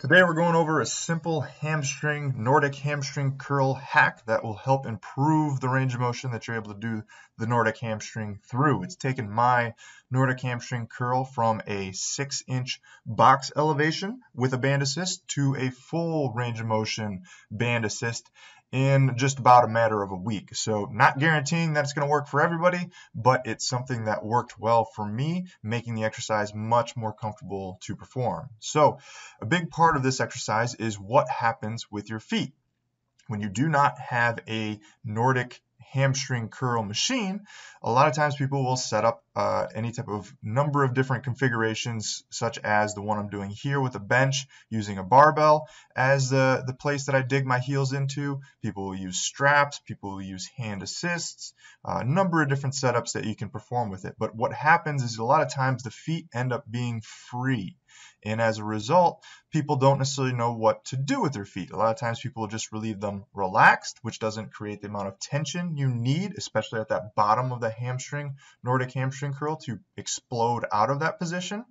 Today we're going over a simple hamstring, Nordic hamstring curl hack that will help improve the range of motion that you're able to do the Nordic hamstring through. It's taken my Nordic hamstring curl from a six inch box elevation with a band assist to a full range of motion band assist in just about a matter of a week. So not guaranteeing that it's going to work for everybody, but it's something that worked well for me, making the exercise much more comfortable to perform. So a big part of this exercise is what happens with your feet. When you do not have a Nordic hamstring curl machine, a lot of times people will set up uh, any type of number of different configurations, such as the one I'm doing here with a bench using a barbell as the, the place that I dig my heels into. People will use straps, people will use hand assists, uh, a number of different setups that you can perform with it. But what happens is a lot of times the feet end up being free. And as a result, people don't necessarily know what to do with their feet. A lot of times people will just relieve them relaxed, which doesn't create the amount of tension you need, especially at that bottom of the hamstring, Nordic hamstring curl to explode out of that position.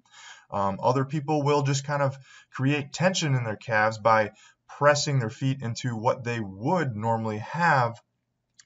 Um, other people will just kind of create tension in their calves by pressing their feet into what they would normally have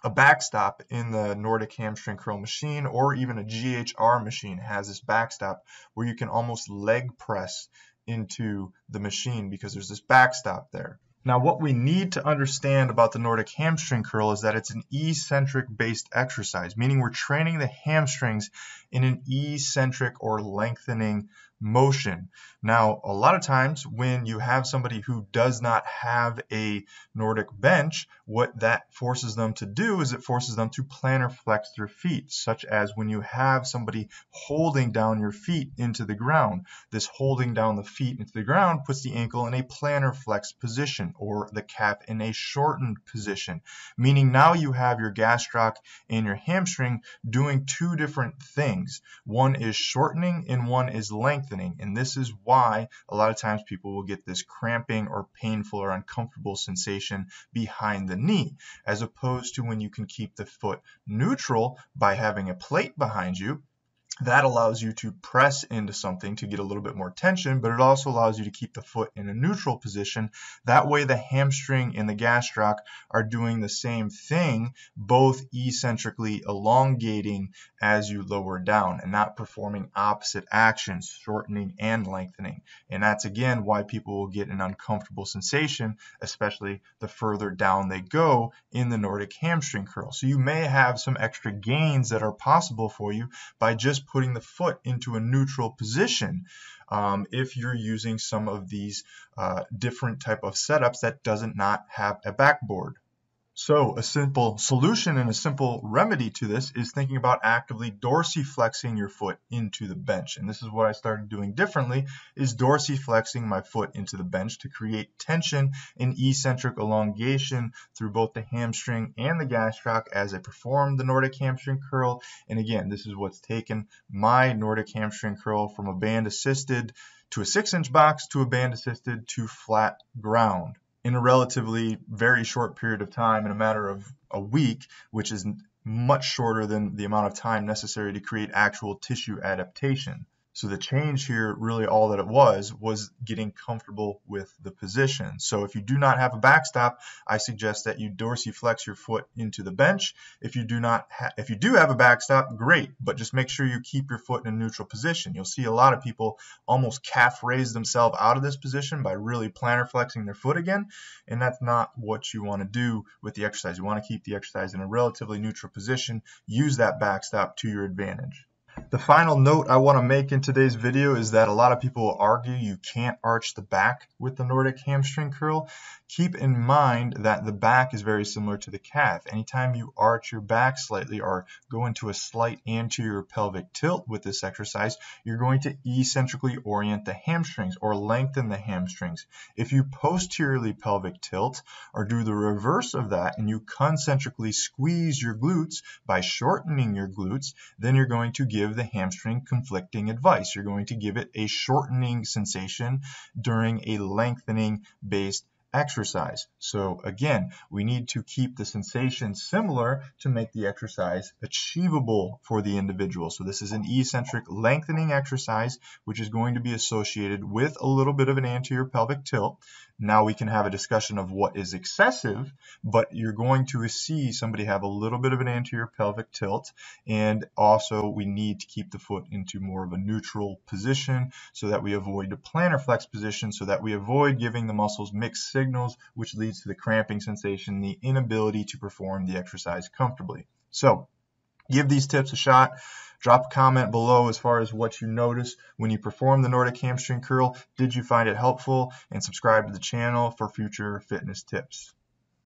a backstop in the Nordic hamstring curl machine or even a GHR machine has this backstop where you can almost leg press into the machine because there's this backstop there. Now what we need to understand about the Nordic hamstring curl is that it's an eccentric based exercise, meaning we're training the hamstrings in an eccentric or lengthening motion. Now, a lot of times when you have somebody who does not have a Nordic bench, what that forces them to do is it forces them to plantar flex their feet, such as when you have somebody holding down your feet into the ground. This holding down the feet into the ground puts the ankle in a plantar flex position or the calf in a shortened position, meaning now you have your gastroc and your hamstring doing two different things. One is shortening and one is lengthening And this is why a lot of times people will get this cramping or painful or uncomfortable sensation behind the knee, as opposed to when you can keep the foot neutral by having a plate behind you that allows you to press into something to get a little bit more tension, but it also allows you to keep the foot in a neutral position. That way the hamstring and the gastroc are doing the same thing, both eccentrically elongating as you lower down and not performing opposite actions, shortening and lengthening. And that's again why people will get an uncomfortable sensation, especially the further down they go in the Nordic hamstring curl. So you may have some extra gains that are possible for you by just putting the foot into a neutral position um, if you're using some of these uh, different type of setups that doesn't not have a backboard. So a simple solution and a simple remedy to this is thinking about actively dorsiflexing your foot into the bench. And this is what I started doing differently is dorsiflexing my foot into the bench to create tension and eccentric elongation through both the hamstring and the gastroc as I perform the Nordic hamstring curl. And again, this is what's taken my Nordic hamstring curl from a band assisted to a six inch box to a band assisted to flat ground in a relatively very short period of time, in a matter of a week, which is much shorter than the amount of time necessary to create actual tissue adaptation. So the change here, really all that it was, was getting comfortable with the position. So if you do not have a backstop, I suggest that you dorsiflex your foot into the bench. If you do not, have if you do have a backstop, great, but just make sure you keep your foot in a neutral position. You'll see a lot of people almost calf raise themselves out of this position by really plantar flexing their foot again, and that's not what you want to do with the exercise. You want to keep the exercise in a relatively neutral position. Use that backstop to your advantage. The final note I want to make in today's video is that a lot of people argue you can't arch the back with the Nordic hamstring curl. Keep in mind that the back is very similar to the calf. Anytime you arch your back slightly or go into a slight anterior pelvic tilt with this exercise, you're going to eccentrically orient the hamstrings or lengthen the hamstrings. If you posteriorly pelvic tilt or do the reverse of that and you concentrically squeeze your glutes by shortening your glutes, then you're going to give give the hamstring conflicting advice. You're going to give it a shortening sensation during a lengthening based exercise. So again, we need to keep the sensation similar to make the exercise achievable for the individual. So this is an eccentric lengthening exercise, which is going to be associated with a little bit of an anterior pelvic tilt. Now we can have a discussion of what is excessive, but you're going to see somebody have a little bit of an anterior pelvic tilt. And also we need to keep the foot into more of a neutral position so that we avoid the plantar flex position so that we avoid giving the muscles mixed signals, which leads to the cramping sensation, the inability to perform the exercise comfortably. So give these tips a shot. Drop a comment below as far as what you noticed when you perform the Nordic hamstring curl. Did you find it helpful? And subscribe to the channel for future fitness tips.